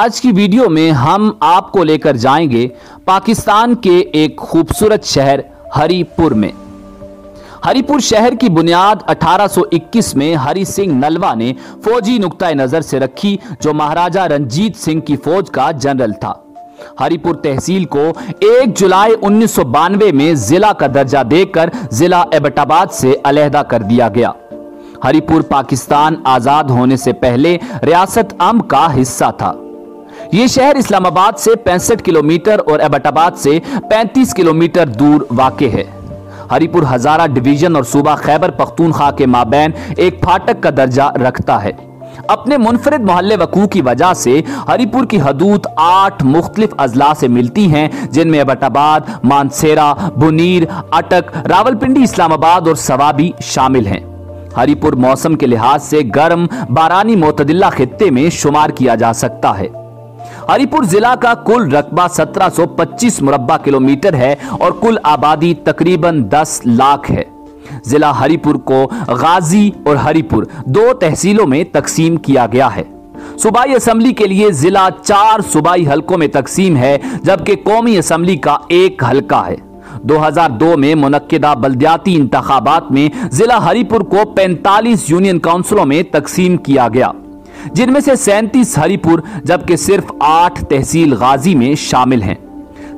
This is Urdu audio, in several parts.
آج کی ویڈیو میں ہم آپ کو لے کر جائیں گے پاکستان کے ایک خوبصورت شہر ہری پور میں۔ ہری پور شہر کی بنیاد اٹھارہ سو اکیس میں ہری سنگھ نلوا نے فوجی نقطۂ نظر سے رکھی جو مہاراجہ رنجیت سنگھ کی فوج کا جنرل تھا۔ ہری پور تحصیل کو ایک جولائی انیس سو بانوے میں ضلع کا درجہ دے کر ضلع ایبٹ آباد سے علیحدہ کر دیا گیا۔ ہری پور پاکستان آزاد ہونے سے پہلے ریاست ام کا حصہ تھا۔ یہ شہر اسلام آباد سے پینسٹھ کلومیٹر اور ایبٹ آباد سے پینتیس کلومیٹر دور واقع ہے۔ ہری پور ہزارہ ڈویژن اور صوبہ خیبر پختونخوا کے مابین ایک پھاٹک کا درجہ رکھتا ہے۔ اپنے منفرد محلے وقوع کی وجہ سے ہری پور کی حدود آٹھ مختلف اضلاع سے ملتی ہیں، جن میں ایبٹ آباد، مانسیرا، بنیر، اٹک راول پنڈی اسلام آباد اور سوابی شامل ہیں۔ ہری پور موسم کے لحاظ سے گرم، بارانی معتدلہ خطے میں شمار کیا جا سکتا ہے۔ ہری پور ضلع کا کل رقبہ سترہ سو پچیس مربع کلومیٹر ہے اور کل آبادی تقریباً دس لاکھ ہے۔ ضلع ہری پور کو غازی اور ہری پور دو تحصیلوں میں تقسیم کیا گیا ہے۔ صوبائی اسمبلی کے لیے ضلع چار صوبائی حلقوں میں تقسیم ہے، جبکہ قومی اسمبلی کا ایک حلقہ ہے۔ دو ہزار دو میں منعقدہ بلدیاتی انتخابات میں ضلع ہری پور کو پینتالیس یونین کاؤنسلوں میں تقسیم کیا گیا۔ جن میں سے سینتیس ہری پور جبکہ صرف آٹھ تحصیل غازی میں شامل ہیں۔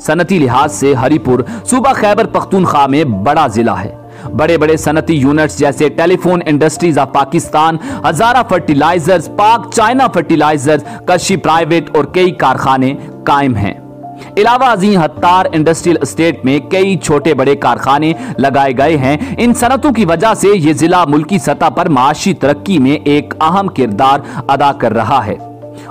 صنعتی لحاظ سے ہری پور صوبہ خیبر پختونخوا میں بڑا ضلع ہے۔ بڑے بڑے صنعتی یونٹس جیسے telephone industries of Pakistan, Hazara fertilizers, Pak China fertilizers, کشی پرائیویٹ اور کئی کارخانے قائم ہیں۔ علاوہ ازیں ہتار انڈسٹریل اسٹیٹ میں کئی چھوٹے بڑے کارخانے لگائے گئے ہیں۔ ان صنعتوں کی وجہ سے یہ ضلع ملکی سطح پر معاشی ترقی میں ایک اہم کردار ادا کر رہا ہے۔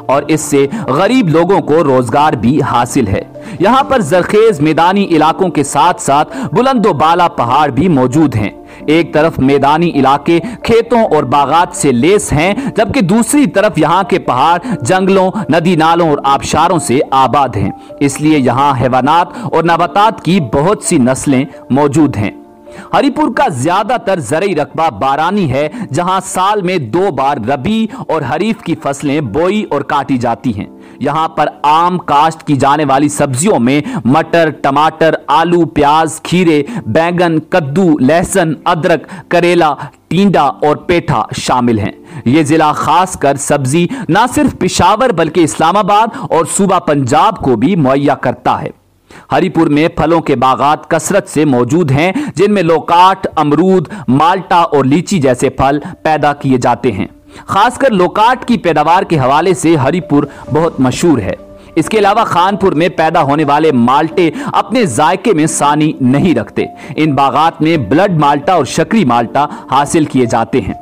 اور اس سے غریب لوگوں کو روزگار بھی حاصل ہے۔ یہاں پر زرخیز میدانی علاقوں کے ساتھ ساتھ بلند و بالا پہاڑ بھی موجود ہیں۔ ایک طرف میدانی علاقے کھیتوں اور باغات سے لیس ہیں، جبکہ دوسری طرف یہاں کے پہاڑ، جنگلوں، ندی نالوں اور آبشاروں سے آباد ہیں۔ اس لیے یہاں حیوانات اور نباتات کی بہت سی نسلیں موجود ہیں۔ ہری پور کا زیادہ تر زرعی رقبہ بارانی ہے، جہاں سال میں دو بار ربی اور حریف کی فصلیں بوئی اور کاٹی جاتی ہیں۔ یہاں پر عام کاشت کی جانے والی سبزیوں میں مٹر، ٹماٹر، آلو، پیاز، کھیرے، بیگن، کدو، لہسن، ادرک، کریلا، ٹینڈا اور پیٹھا شامل ہیں۔ یہ ضلع خاص کر سبزی نہ صرف پشاور بلکہ اسلام آباد اور صوبہ پنجاب کو بھی مہیا کرتا ہے۔ ہری پور میں پھلوں کے باغات کثرت سے موجود ہیں، جن میں لوکاٹ، امرود، مالٹا اور لیچی جیسے پھل پیدا کیے جاتے ہیں۔ خاص کر لوکاٹ کی پیداوار کے حوالے سے ہری پور بہت مشہور ہے۔ اس کے علاوہ خانپور میں پیدا ہونے والے مالٹے اپنے ذائقے میں ثانی نہیں رکھتے۔ ان باغات میں بلڈ مالٹا اور شکری مالٹا حاصل کیے جاتے ہیں۔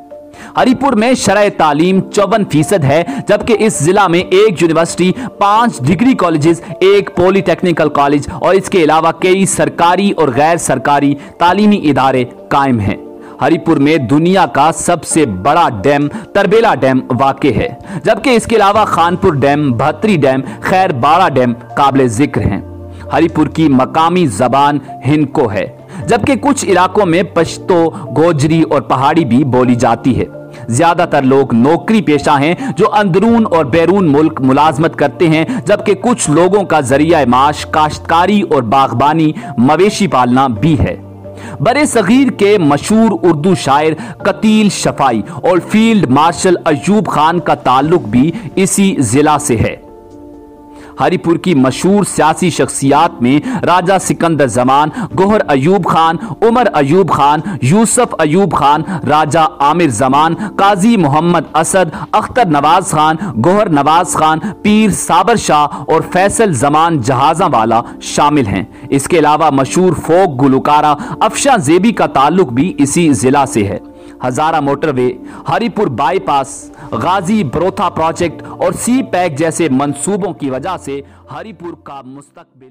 ہری پور میں شرح تعلیم چون فیصد ہے، جبکہ اس ضلع میں ایک یونیورسٹی، پانچ ڈگری کالجز، ایک پولی ٹیکنیکل کالج اور اس کے علاوہ کئی سرکاری اور غیر سرکاری تعلیمی ادارے قائم ہیں۔ ہری پور میں دنیا کا سب سے بڑا ڈیم، تربیلا ڈیم واقع ہے۔ جبکہ اس کے علاوہ خانپور ڈیم بہتری ڈیم، خیر بارہ ڈیم قابل ذکر ہیں۔ ہری پور کی مقامی زبان ہنکو ہے۔ جبکہ کچھ علاقوں میں پشتو، گوجری اور پہاڑی بھی بولی جاتی ہے۔ زیادہ تر لوگ نوکری پیشہ ہیں جو اندرون اور بیرون ملک ملازمت کرتے ہیں، جبکہ کچھ لوگوں کا ذریعہ معاش، کاشتکاری اور باغبانی، مویشی پالنا بھی ہے۔ برے صغیر کے مشہور اردو شاعر قتیل شفائی اور فیلڈ مارشل ایوب خان کا تعلق بھی اسی ضلع سے ہے۔ ہری پور کی مشہور سیاسی شخصیات میں راجہ سکندر زمان، گوہر ایوب خان، عمر ایوب خان، یوسف ایوب خان، راجہ عامر زمان، قاضی محمد اسد، اختر نواز خان، گوہر نواز خان، پیر صابر شاہ اور فیصل زمان جہازہ والا شامل ہیں۔ اس کے علاوہ مشہور فوک گلوکارہ افشا زیبی کا تعلق بھی اسی ضلع سے ہے۔ ہزارہ موٹر وے ہری پور by pass Ghazi Barotha project اور سی پیک جیسے منصوبوں کی وجہ سے ہری پور کا مستقبل